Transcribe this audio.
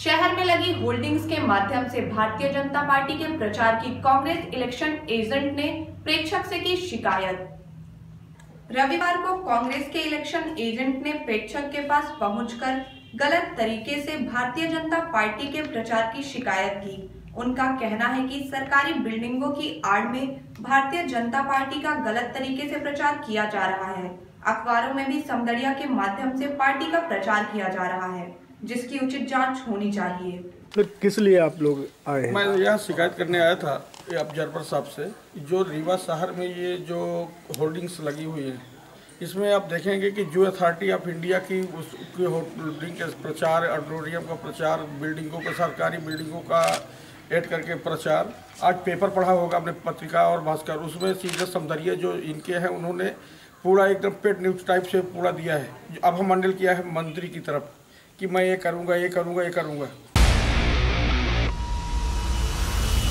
शहर में लगी होल्डिंग्स के माध्यम से भारतीय जनता पार्टी के प्रचार की कांग्रेस इलेक्शन एजेंट ने प्रेक्षक से की शिकायत। रविवार को कांग्रेस के इलेक्शन एजेंट ने प्रेक्षक के पास पहुंचकर गलत तरीके से भारतीय जनता पार्टी के प्रचार की शिकायत की। उनका कहना है कि सरकारी बिल्डिंगों की आड़ में भारतीय जनता पार्टी का गलत तरीके से प्रचार किया जा रहा है। अखबारों में भी समदड़िया के माध्यम से पार्टी का प्रचार किया जा रहा है। जिसकी उचित जाँच होनी चाहिए। तो किस लिए आप लोग आए हैं? मैं यहाँ शिकायत करने आया था ये ऑब्जर्वर साहब से जो रीवा शहर में ये जो होर्डिंग्स लगी हुई है इसमें आप देखेंगे कि जो अथॉरिटी ऑफ़ इंडिया की उसकी होर्डिंग के प्रचार ऑडिटोरियम का प्रचार बिल्डिंगों का सरकारी बिल्डिंगों का एड करके प्रचार आज पेपर पढ़ा होगा अपने पत्रिका और भास्कर उसमें सीधे समदरिया जो इनके हैं उन्होंने पूरा एकदम पेड न्यूज़ टाइप से पूरा दिया है। अब हम मंडल किया है मंत्री की तरफ़। कि मैं ये करूँगा ये करूँगा ये करूँगा।